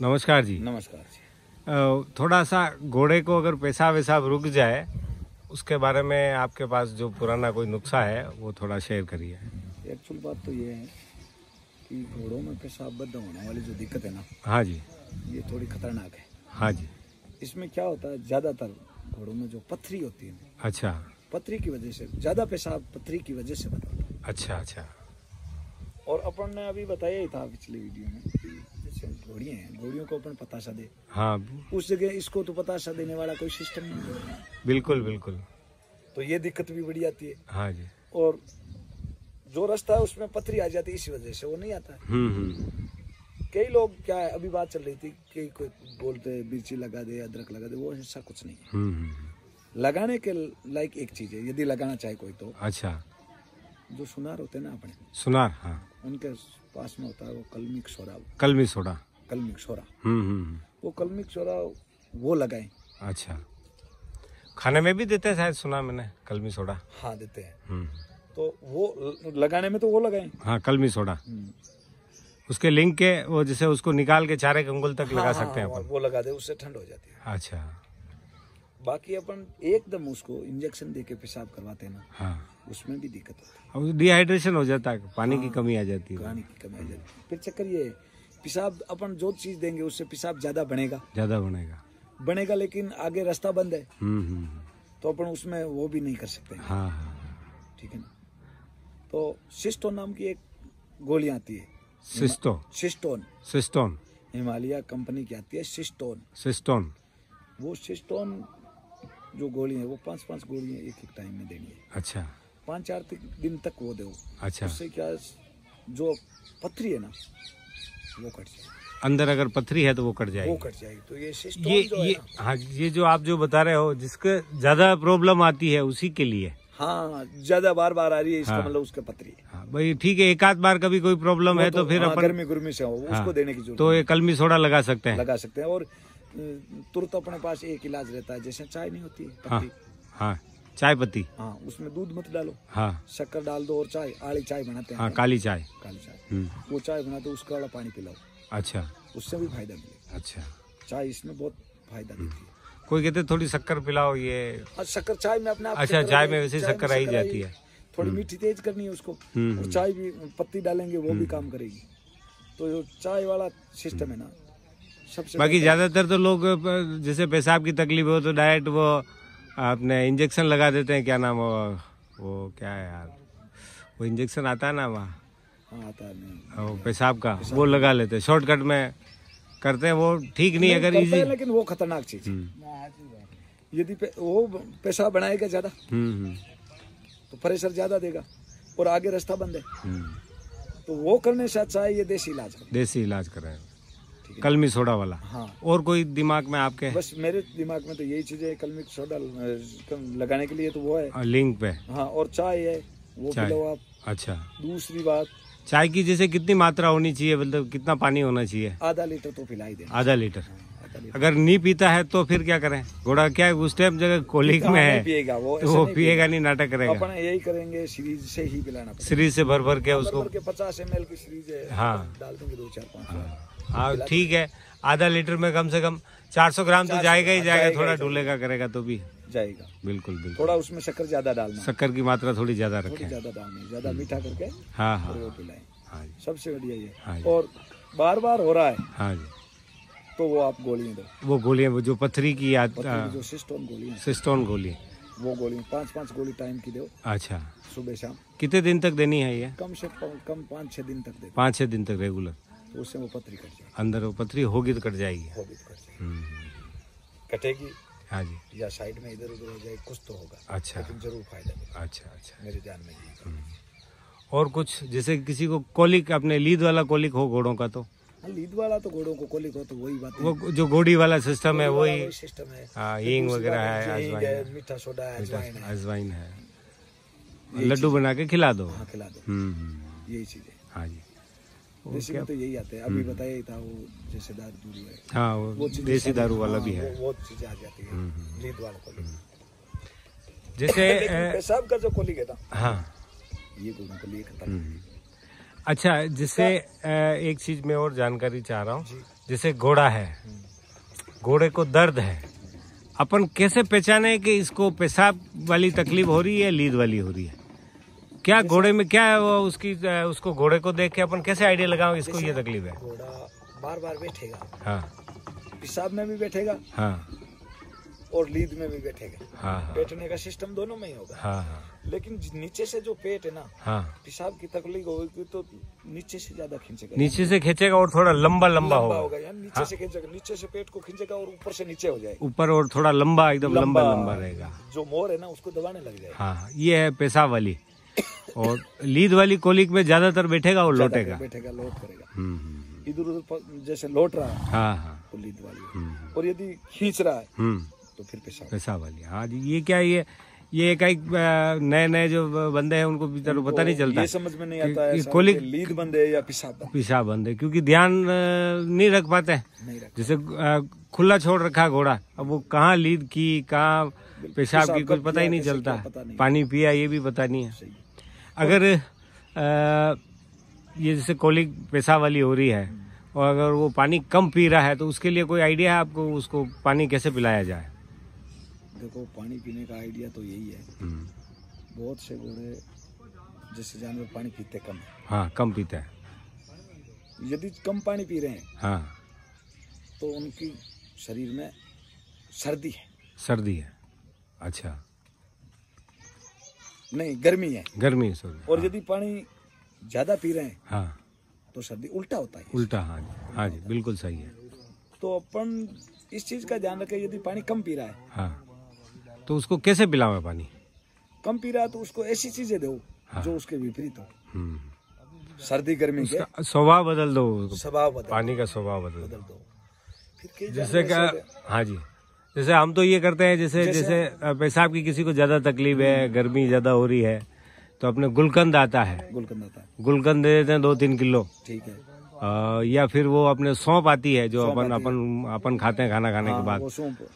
नमस्कार जी। नमस्कार जी। थोड़ा सा घोड़े को अगर पेशाब वेशाब रुक जाए उसके बारे में आपके पास जो पुराना कोई नुस्खा है वो थोड़ा शेयर करिए। एक्चुअल बात तो ये है कि घोड़ों में पेशाब बद्ध होने वाली जो दिक्कत है ना हाँ जी। ये थोड़ी खतरनाक है। हाँ जी। इसमें क्या होता है ज़्यादातर घोड़ों में जो पथरी होती है अच्छा। पथरी की वजह से ज़्यादा पेशाब पथरी की वजह से बता अच्छा अच्छा। और अपन ने अभी बताया ही था पिछली वीडियो में जैसे हैं घोड़ियों को अपन पताशा दे। हाँ। उस जगह इसको तो पताशा देने वाला कोई सिस्टम नहीं बिल्कुल बिल्कुल। तो ये दिक्कत भी बड़ी आती है। हाँ जी। और जो रास्ता है उसमें पथरी आ जाती है इसी वजह से वो नहीं आता। हम्म हम्म। कई लोग क्या है अभी बात चल रही थी कि कोई बोलते हैं मिर्ची लगा दे अदरक लगा दे वो ऐसा कुछ नहीं है। हम्म। लगाने के लायक एक चीज़ है यदि लगाना चाहे कोई तो। अच्छा। जो सुनार होते हैं ना अपने। सुनार हाँ। उनके पास में होता है वो कलमिक सोरा। कलमी सोडा कलमिक सोरा। हम्म हम्म हम्म, वो कलमिक सोरा वो लगाएँ। अच्छा। खाने में भी देते हैं शायद सुना मैंने कलमी सोडा हाँ देते हैं। तो वो लगाने में तो वो लगाए। हाँ कलमी सोडा। उसके लिंक के वो जैसे उसको निकाल के चारे एक अंगुल तक हाँ, लगा सकते हैं हाँ, अपन। वो लगा दे उससे ठंड हो जाती है। अच्छा। बाकी अपन एकदम उसको इंजेक्शन दे के पेशाब करवाते हैं ना। हाँ। उसमें भी दिक्कत होती है। डिहाइड्रेशन हो जाता है पानी की कमी आ जाती है। पानी की कमी आ जाती है। फिर चक्कर ये है, पेशाब अपन जो चीज़ देंगे उससे पेशाब ज़्यादा बनेगा। ज़्यादा बनेगा। बनेगा लेकिन आगे रास्ता बंद है। हम्म हम्म हम्म, तो अपन उसमें वो भी नहीं कर सकते। हाँ हाँ ठीक है ना? तो सिस्टोन नाम की एक गोली आती है। Cysto. Cystone. Cystone. Himalaya company की आती है सिस्टोन। सिस्टोन। वो सिस्टोन जो गोली है वो पाँच पाँच गोलियाँ एक एक टाइम में देनी है अच्छा। पाँच चार दिन तक वो दो अच्छा। उससे क्या जो पथरी है ना वो कट जाए अंदर अगर पथरी है तो वो कट जाएगी। वो कट जाएगी। तो ये ये जो ये हाँ ये जो आप जो बता रहे हो जिसके ज़्यादा प्रॉब्लम आती है उसी के लिए। हाँ ज़्यादा बार बार आ रही है इसका हाँ। मतलब उसके पथरी हाँ। भाई ठीक है एक आध बार कभी कोई प्रॉब्लम है तो फिर हाँ, अपन गर्मी गर्मी से हो उसको हाँ, देने की ज़रूरत तो ये कलमी सोडा लगा सकते हैं। लगा सकते हैं। और तुरंत अपने पास एक इलाज रहता है जैसे चाय नहीं होती है हाँ हाँ। चाय पत्ती? हाँ उसमें दूध मत डालो। हाँ। शक्कर डाल दो और चाय आड़ी चाय बनाते हैं हाँ काली चाय। काली चाय। हम्म, वो चाय बना दो उसका वाला पानी पिलाओ। अच्छा। उससे भी फ़ायदा मिलेगा अच्छा। चाय इसमें बहुत फ़ायदा देती है। कोई कहते थोड़ी शक्कर पिलाओ ये शक्कर चाय में अपने अच्छा, चाय में वैसे ही शक्कर आ ही जाती है। थोड़ी मीठी तेज करनी है उसको। हम्म, और हम्म। चाय भी पत्ती डालेंगे वो भी काम करेगी। तो जो चाय वाला सिस्टम है ना सबसे बाकी ज़्यादातर तो लोग जैसे पेशाब की तकलीफ़ हो तो डायरेक्ट वो अपने इंजेक्शन लगा देते हैं क्या नाम वो? वो क्या है यार? वो इंजेक्शन आता है ना वहाँ? हाँ आता है नहीं। वो पेशाब का वो लगा लेते हैं। शॉर्टकट में करते हैं वो ठीक नहीं अगर करते इजी हैं, लेकिन वो खतरनाक चीज़ है। यदि पे, वो पेशाब बनाएगा ज़्यादा हम्म हम्म। तो प्रेशर ज़्यादा देगा और आगे रास्ता बंद है। हम्म। तो वो करने से अच्छा है ये देसी इलाज। देसी इलाज करें। है कलमी सोडा वाला। हाँ। और कोई दिमाग में आपके? बस मेरे दिमाग में तो यही चीज़ है कलमिक सोडा लगाने के लिए तो वो है। लिंक पे। हाँ और चाय है वो चाय। पिलो आप। अच्छा। दूसरी बात। चाय की जैसे कितनी मात्रा होनी चाहिए मतलब कितना पानी होना चाहिए? आधा लीटर तो पिला ही देना। आधा लीटर। अगर नहीं पीता है तो फिर क्या करें? घोड़ा क्या है, उस टाइम जगह कोलिक में है। पिएगा वो तो वो पिएगा नहीं नाटक करेगा। अपन यही करेंगे सीरीज़ से ही पिलाना सीरीज़ से भर भर के उसको पचास एम की सीरीज़ है। हाँ। डाल देंगे दो चार पाँच। हाँ ठीक है। आधा लीटर में कम से कम 400 ग्राम तो जाएगा ही जाएगा थोड़ा ही डूलेगा करेगा तो भी। जाएगा। बिल्कुल बिल्कुल। थोड़ा उसमें शक्कर ज़्यादा डालना। शक्कर की मात्रा थोड़ी ज़्यादा रखें। ज़्यादा डालनी ज़्यादा मीठा करके हाँ हाँ। पिलाएँ। हाँ सबसे बढ़िया ये। हाँ और बार बार हो रहा है हाँ जी। तो वो आप गोलियाँ दो। वो गोलियाँ वो जो पत्थरी की याद जो सिस्टोन गोलियाँ। सिस्टोन गोली। वो गोलियाँ पाँच पाँच गोली टाइम की दो। अच्छा। सुबह शाम। कितने दिन तक देनी है ये? कम से कम कम पाँच छह दिन तक दे पाँच छह दिन तक रेगुलर। तो उससे वो पथरी कट जाएगी। अंदर वो पथरी होगी तो कट जाएगी। होगी तो कट जाएगी। हम्म, कटेगी हाँ जी। या साइड में इधर उधर हो जाए कुछ तो होगा। अच्छा। लेकिन ज़रूर फ़ायदा मिलेगा अच्छा अच्छा। मेरे ध्यान में यही और कुछ जैसे किसी को कोलिक अपने लीद वाला कोलिक हो घोड़ों का तो? हाँ लीद वाला तो घोड़ों को कोलिक हो तो वही बात वो जो घोड़ी वाला सिस्टम है वही सिस्टम है। हाँ हींग वगैरह है हींग मीठा सोडा है अजवाइन है। लड्डू बना के खिला दो। हाँ खिला दो। हम्म हम्म, यही चीज़ है। हाँ जी। देसी तो यही आते हैं। अभी बताया ही था वो जैसे दारू है। हाँ वो वो देसी दारू वाला हाँ, भी है। वो वो चीज़ें आ जाती है। लीद वाला जैसे पेशाब का जो कोलिक है ना हाँ। ये घोड़ों के लिए हम्म। अच्छा जिससे एक चीज़ मैं और जानकारी चाह रहा हूँ। जैसे घोड़ा है। घोड़े को दर्द है। अपन कैसे पहचाने कि इसको पेशाब वाली तकलीफ़ हो रही है लीद वाली हो रही है? क्या घोड़े में क्या है वो उसकी उसको घोड़े को देख के अपन कैसे आइडिया लगाओ इसको ये तकलीफ़ है? घोड़ा बार बार बैठेगा। हाँ। पेशाब में भी बैठेगा हाँ। और लीद में भी बैठेगा। हाँ हाँ। बैठने का सिस्टम दोनों में ही होगा। हाँ हाँ। लेकिन नीचे से जो पेट है ना हाँ। पेशाब की तकलीफ़ होगी तो नीचे से ज़्यादा खींचेगा। नीचे से खींचेगा और थोड़ा लंबा लंबा होगा। होगा यार नीचे से खींचेगा। नीचे से पेट को खींचेगा और ऊपर से नीचे हो जाएगा। ऊपर और थोड़ा लंबा एकदम लंबा लंबा। रहेगा। जो मोर है ना उसको दबाने लग जाएगा। हाँ। ये है पेशाब वाली। और लीद वाली कोलिक में ज़्यादातर बैठेगा और लौटेगा। बैठेगा लोट करेगा। हम्म, हम्म, इधर उधर जैसे लौट रहा है हाँ हाँ। तो लीद वाली हम्म, और यदि खींच रहा है हम्म। तो फिर पेशाब। पेशाब वाली हाँ। ये क्या ये ये एक नए नए जो बंदे हैं उनको बेचारों पता नहीं चलता ये समझ में नहीं आता है कोलिक- लीद बंद है या पेशाब पेशाब बंद क्योंकि ध्यान नहीं रख पाते हैं। जैसे खुला छोड़ रखा घोड़ा अब वो कहाँ लीद की कहाँ पेशाब की कुछ पता ही नहीं चलता। पानी पिया ये भी पता नहीं है। अगर अ, ये जैसे कोलिक पेशा वाली हो रही है और अगर वो पानी कम पी रहा है तो उसके लिए कोई आइडिया है आपको उसको पानी कैसे पिलाया जाए? देखो पानी पीने का आइडिया तो यही है। हम्म, बहुत से घोड़े जैसे जानवर पानी पीते कम हाँ कम पीते हैं। यदि कम पानी पी रहे हैं हाँ। तो उनकी शरीर में सर्दी है। सर्दी है। अच्छा। नहीं गर्मी है। गर्मी सॉरी और यदि पानी ज़्यादा पी रहे हैं हाँ। तो सर्दी उल्टा होता है। उल्टा हाँ जी हाँ जी बिल्कुल सही है। तो अपन इस चीज़ का ध्यान रखें यदि पानी कम पी रहा है। हाँ। तो उसको कैसे पिलावे पानी? कम पी रहा है तो उसको ऐसी चीज़ें दो हाँ। जो उसके विपरीत हो। हम्म, सर्दी गर्मी के स्वभाव बदल दो। स्वभाव पानी का स्वभाव बदल दो। फिर जैसे क्या हाँ जी। जैसे हम तो ये करते हैं जैसे जैसे पेशाब की किसी को ज़्यादा तकलीफ़ है गर्मी ज़्यादा हो रही है तो अपने गुलकंद आता है। गुलकंद आता है। गुलकंद दे देते हैं दो तीन किलो। ठीक है। अ, या फिर वो अपने सौंप आती है जो अपन अपन अपन खाते हैं खाना खाने के बाद। वो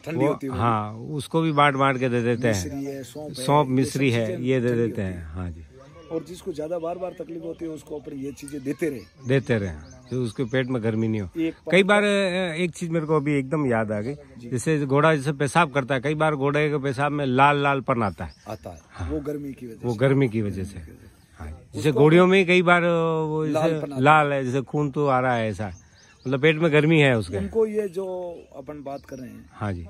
ठंडी होती है। हाँ उसको भी बांट बांट के दे देते हैं। सौंप है मिश्री है ये दे देते हैं। हाँ। जी। है। और जिसको ज़्यादा बार बार तकलीफ़ होती है उसको अपन ये चीज़ें देते रहे। देते रहे तो उसके पेट में गर्मी नहीं हो। कई बार एक चीज़ मेरे को अभी एकदम याद आ गई। जैसे घोड़ा जैसे पेशाब करता है कई बार घोड़े के पेशाब में लाल लाल पन आता है। आता है। हाँ, वो गर्मी की वजह वो गर्मी की वजह से। हाँ। जैसे घोड़ियों में कई बार वो जैसे लाल है जैसे खून तो आ रहा है ऐसा। मतलब पेट में गर्मी है उसके। उनको ये जो अपन बात कर रहे हैं हाँ जी।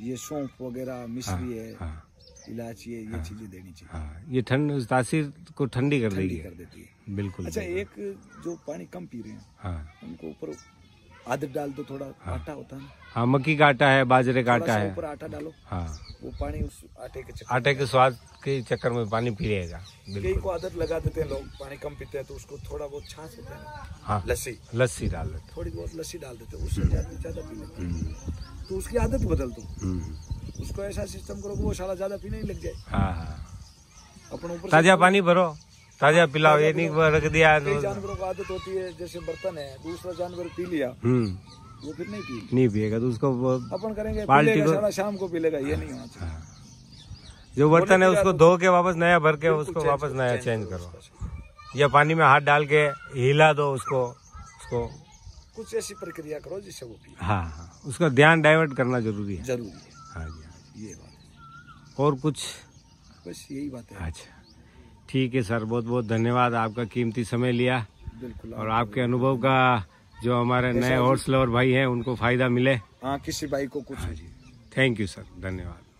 ये सौंफ वगैरह मिश्री है। हाँ इलायची है। ये चीज़ें देनी चाहिए। हाँ ये ठंड तासीर को ठंडी कर देगी। कर देती है। बिल्कुल अच्छा एक जो पानी कम पी रहे हैं हाँ। उनको ऊपर आदत डाल दो थोड़ा आटा होता है हाँ मक्की का आटा है बाजरे का आटा है। ऊपर आटा डालो। हाँ। वो पानी उस आटे के चक्कर आटे के स्वाद के चक्कर में पानी पी लेगा। कई को आदत लगा देते हैं लोग पानी कम पीते हैं तो उसको थोड़ा बहुत छाछ होता है हाँ। लस्सी। लस्सी डाल देते थोड़ी बहुत लस्सी डाल देते हैं उससे ज़्यादा ज़्यादा पी लेते हैं। तो उसकी आदत बदल दो। हम्म। उसको ऐसा सिस्टम करो कि वो सारा ज़्यादा पीने ही लग जाए। हाँ हाँ। अपन ऊपर ताज़ा पानी भरो ताज़ा पिलाओ ये नहीं रख दिया जानवरों को आदत होती है जैसे बर्तन है दूसरा जानवर पी लिया हम्म। वो फिर नहीं पी नहीं पिएगा तो उसको अपन करेंगे बाल्टी को- सारा शाम को पी लेगा ये नहीं होना चाहिए। हाँ। जो बर्तन है उसको धो के वापस नया भर के उसको वापस नया चेंज करो करो। या पानी में हाथ डाल के हिला दो उसको उसको। कुछ ऐसी प्रक्रिया करो जिससे वो पी हाँ हाँ। उसका ध्यान डाइवर्ट करना ज़रूरी है। ज़रूरी है। हाँ जी हाँ। ये बात है। और कुछ? बस यही बात है। अच्छा। ठीक है सर बहुत बहुत धन्यवाद आपका कीमती समय लिया। बिल्कुल और आपके अनुभव का जो हमारे नए हॉर्स लवर भाई हैं उनको फ़ायदा मिले। हाँ किसी भाई को कुछ थैंक यू सर धन्यवाद।